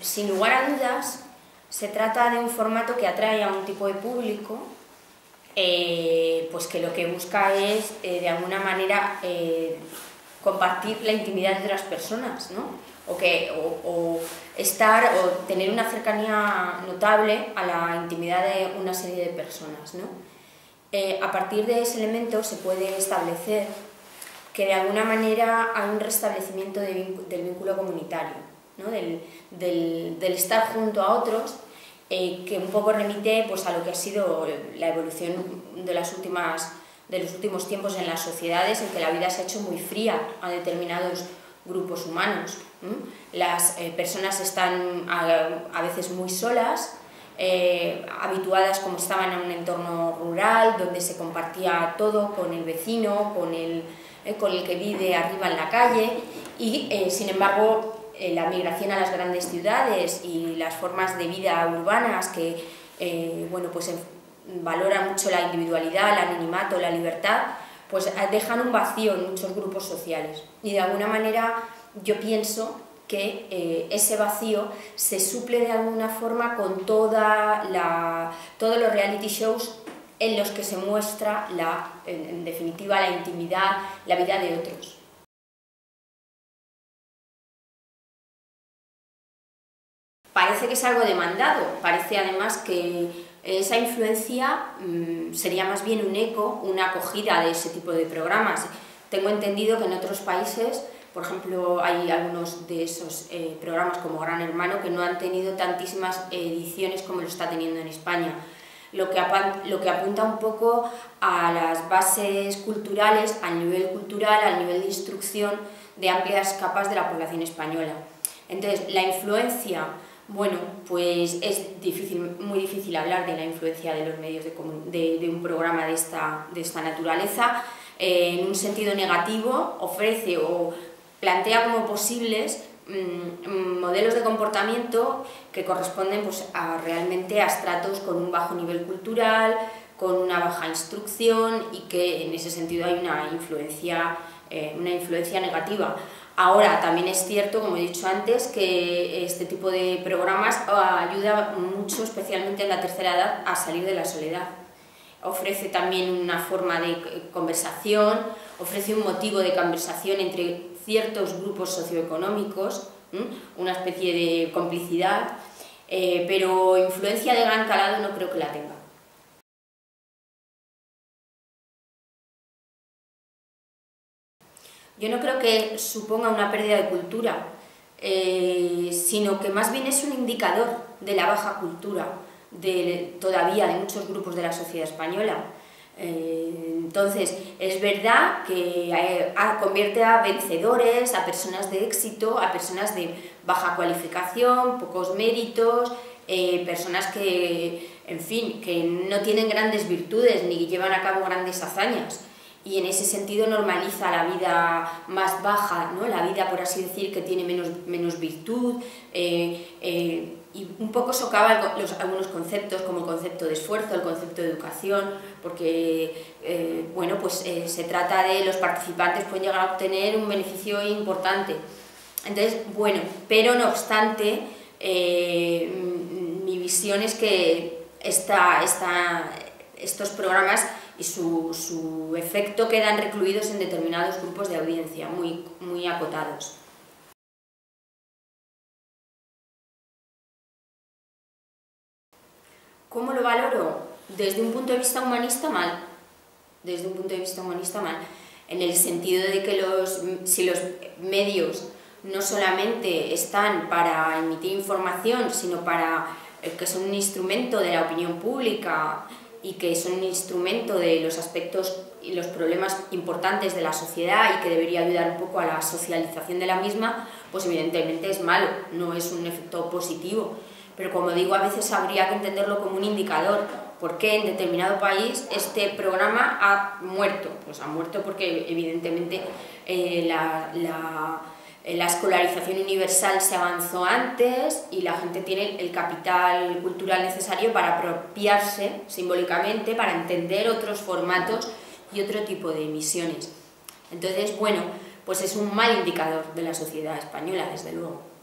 sin lugar a dudas, se trata de un formato que atrae a un tipo de público eh, pues que lo que busca es, eh, de alguna manera, eh, compartir la intimidad de las personas, ¿no? O, que, o, estar o tener una cercanía notable a la intimidad de una serie de personas. ¿no? a partir de ese elemento se puede establecer que de alguna manera hay un restablecimiento del vínculo comunitario, ¿no? del, del, estar junto a otros eh, que un poco remite pues, a lo que ha sido la evolución de, las últimas, de los últimos tiempos en las sociedades, en que la vida se ha hecho muy fría a determinados grupos humanos. Las eh, personas están a, veces muy solas, eh, habituadas como estaban a un entorno rural, donde se compartía todo con el vecino, con el, con el que vive arriba en la calle, y sin embargo eh, la migración a las grandes ciudades y las formas de vida urbanas que eh, bueno, pues valoran mucho la individualidad, el anonimato, la libertad, pues dejan un vacío en muchos grupos sociales. Y de alguna manera yo pienso que eh, ese vacío se suple de alguna forma con toda la, todos los reality shows en los que se muestra, la, en definitiva, la intimidad, la vida de otros. Parece que es algo demandado, parece además que esa influencia mm, sería más bien un eco, una acogida de ese tipo de programas. Tengo entendido que en otros países, por ejemplo, hay algunos de esos eh, programas como Gran Hermano que no han tenido tantísimas ediciones como lo está teniendo en España. Lo que, lo que apunta un poco a las bases culturales, al nivel cultural, al nivel de instrucción de amplias capas de la población española. Entonces, la influencia bueno, pues es muy difícil hablar de la influencia de los medios de, de, un programa de esta, de esta naturaleza. Eh, en un sentido negativo, ofrece o plantea como posibles mm, modelos de comportamiento que corresponden pues, a, realmente a estratos con un bajo nivel cultural, con una baja instrucción y que en ese sentido hay una influencia, eh, una influencia negativa. Ahora, también es cierto, como he dicho antes, que este tipo de programas ah, ayuda mucho, especialmente en la tercera edad, a salir de la soledad. Ofrece también una forma de conversación, ofrece un motivo de conversación entre ciertos grupos socioeconómicos, una especie de complicidad, eh, pero influencia de gran calado no creo que la tenga. Yo no creo que suponga una pérdida de cultura, eh, sino que más bien es un indicador de la baja cultura de, todavía de muchos grupos de la sociedad española. Eh, entonces, es verdad que eh, convierte a vencedores, a personas de éxito, a personas de baja cualificación, pocos méritos, personas que, en fin, que no tienen grandes virtudes ni llevan a cabo grandes hazañas y en ese sentido normaliza la vida más baja, ¿no? la vida, por así decir, que tiene menos, menos virtud, eh, eh, y un poco socava algunos conceptos, como el concepto de esfuerzo, el concepto de educación, porque eh, bueno, pues, se trata de los participantes pueden llegar a obtener un beneficio importante. Entonces, bueno, pero no obstante, mi visión es que esta, esta, estos programas y su, su, efecto quedan recluidos en determinados grupos de audiencia muy, muy acotados. ¿Cómo lo valoro? Desde un punto de vista humanista, mal. Desde un punto de vista humanista, mal. En el sentido de que los, si los medios no solamente están para emitir información, sino para eh, que son un instrumento de la opinión pública, y que es un instrumento de los aspectos y los problemas importantes de la sociedad y que debería ayudar un poco a la socialización de la misma, pues evidentemente es malo, no es un efecto positivo. Pero como digo, a veces habría que entenderlo como un indicador. ¿Por qué en determinado país este programa ha muerto? Pues ha muerto porque evidentemente eh, la la escolarización universal se avanzó antes y la gente tiene el capital cultural necesario para apropiarse simbólicamente, para entender otros formatos y otro tipo de emisiones. Entonces, bueno, pues es un mal indicador de la sociedad española, desde luego.